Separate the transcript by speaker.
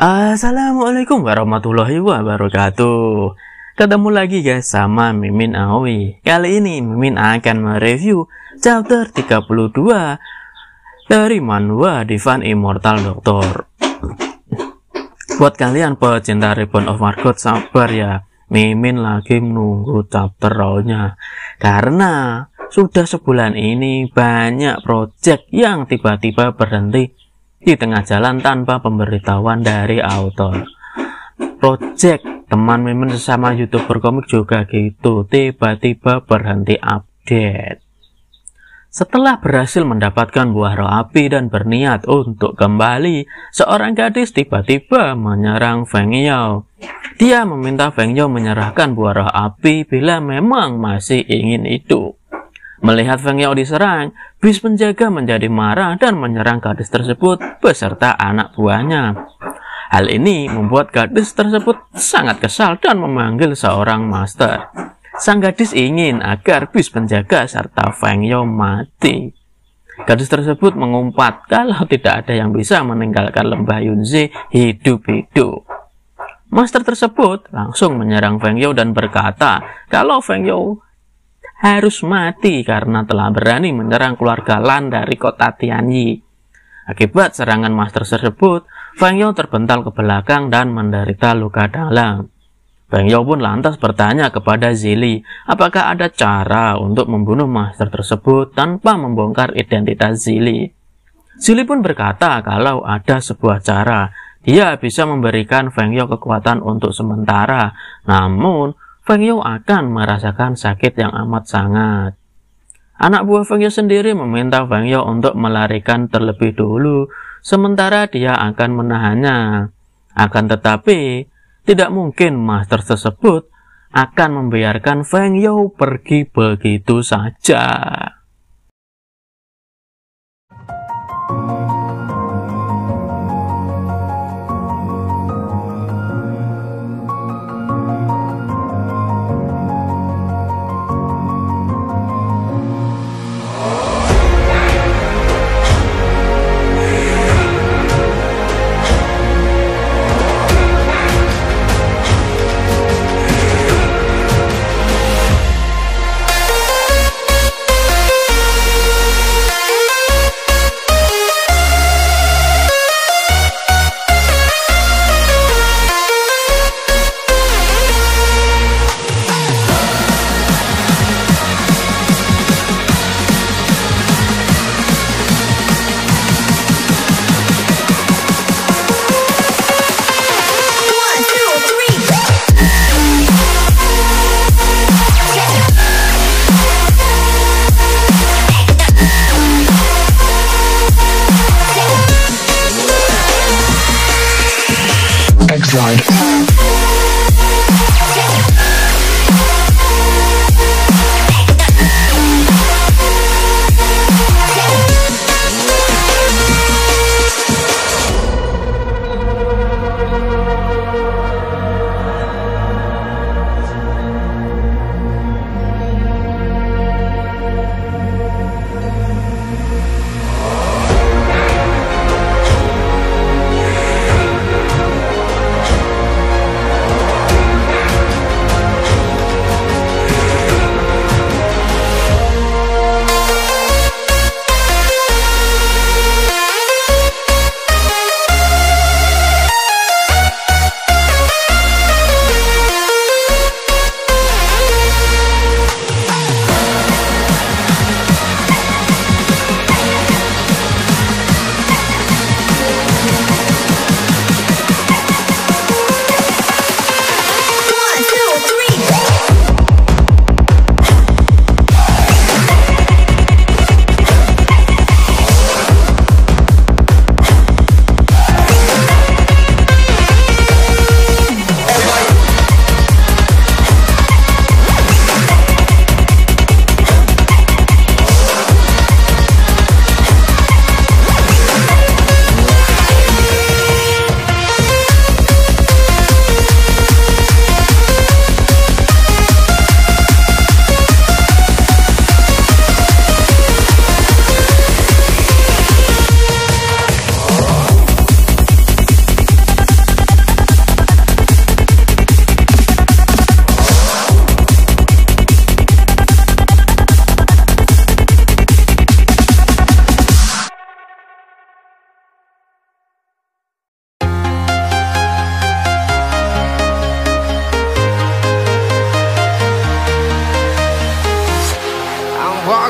Speaker 1: Assalamualaikum warahmatullahi wabarakatuh. Ketemu lagi guys sama Mimin Aoi Kali ini Mimin akan mereview chapter 32 Dari manhwa Divan Immortal Doctor Buat kalian pecinta Ribbon of Margot sabar ya. Mimin lagi menunggu chapter rawnya. Karena sudah sebulan ini banyak project yang tiba-tiba berhenti di tengah jalan tanpa pemberitahuan dari author. Project teman Mimin sesama youtuber komik juga gitu, tiba-tiba berhenti update. Setelah berhasil mendapatkan buah roh api dan berniat untuk kembali, seorang gadis tiba-tiba menyerang Feng Yao. Dia meminta Feng Yao menyerahkan buah roh api bila memang masih ingin hidup. Melihat Feng Yao diserang, bis penjaga menjadi marah dan menyerang gadis tersebut beserta anak buahnya. Hal ini membuat gadis tersebut sangat kesal dan memanggil seorang master. Sang gadis ingin agar bis penjaga serta Feng Yao mati. Gadis tersebut mengumpat kalau tidak ada yang bisa meninggalkan lembah Yunzi hidup-hidup. Master tersebut langsung menyerang Feng Yao dan berkata kalau Feng Yao harus mati karena telah berani menyerang keluarga Lan dari kota Tianyi. Akibat serangan master tersebut, Feng Yao terbental ke belakang dan menderita luka dalam. Feng Yao pun lantas bertanya kepada Zili, apakah ada cara untuk membunuh master tersebut tanpa membongkar identitas Zili. Zili pun berkata kalau ada sebuah cara, dia bisa memberikan Feng Yao kekuatan untuk sementara, namun Feng Yao akan merasakan sakit yang amat sangat. Anak buah Feng Yao sendiri meminta Feng Yao untuk melarikan terlebih dulu, sementara dia akan menahannya. Akan tetapi, tidak mungkin master tersebut akan membiarkan Feng Yao pergi begitu saja.